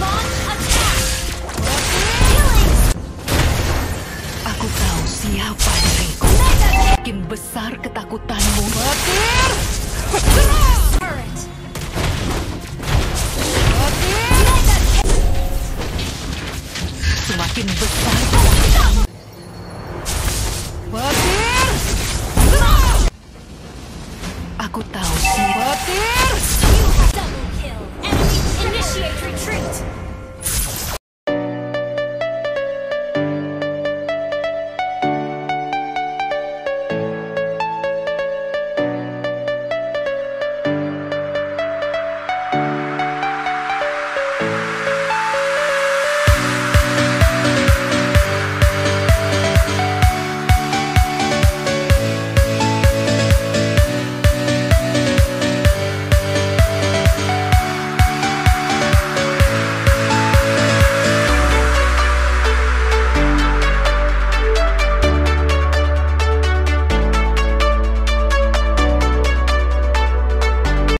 Aku tahu siapa diriku. Makin besar ketakutanmu. Batir! Semakin besar ketakutanmu. Batir! Aku tahu Нефть.